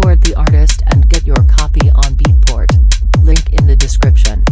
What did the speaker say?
Support the artist and get your copy on Beatport. Link in the description.